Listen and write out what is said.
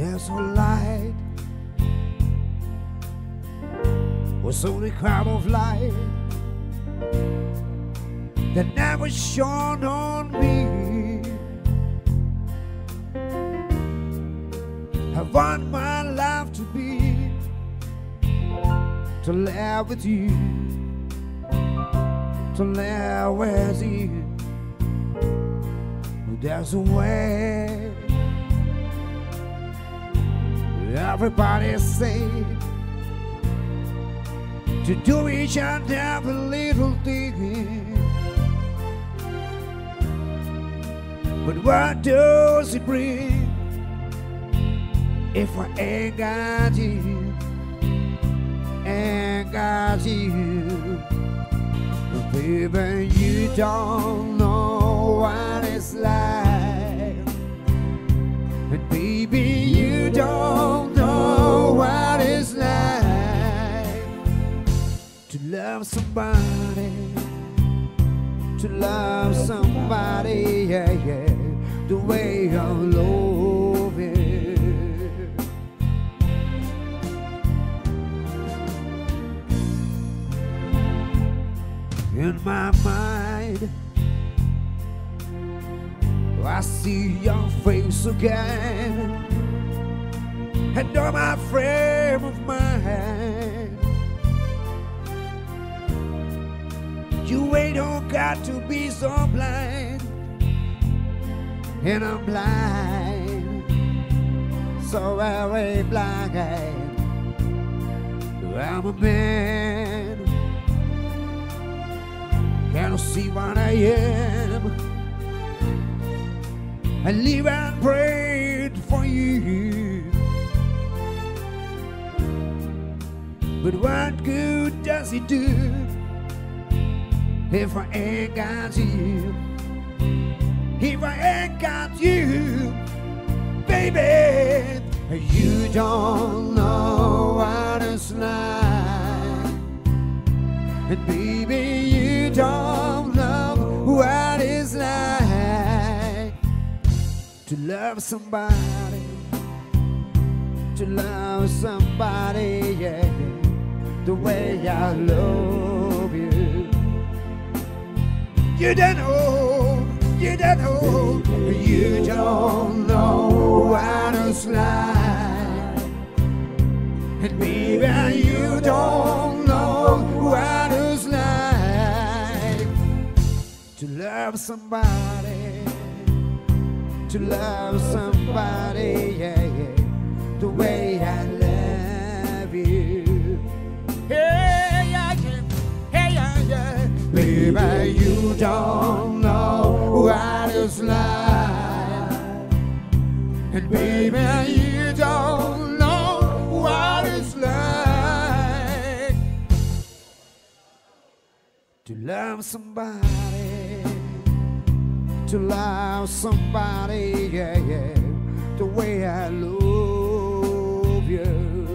was a light, was only cloud of light that never shone on me. I want my life to be to live with you, to live with you. There's a way. Everybody say to do each and every little thing. But what does it bring if I ain't got you? Ain't got you, baby. You don't know what it's like, love somebody, to love somebody, yeah, yeah, the way I love it. In my mind, I see your face again, and you're my frame of mind. You ain't don't got to be so blind, and I'm blind, so i very blind. I'm a man, can't see what I am. I live and prayed for you. But what good does it do if I ain't got you? If I ain't got you, baby, you don't know what it's like. And baby, you don't know what it's like to love somebody, to love somebody, yeah, the way I love You don't know, you don't know, you don't know what it's like. And maybe you don't know what it's like to love somebody, to love somebody, yeah, yeah, the way I don't know what it's like. And baby, you don't know what it's like to love somebody, to love somebody, yeah, yeah, the way I love you.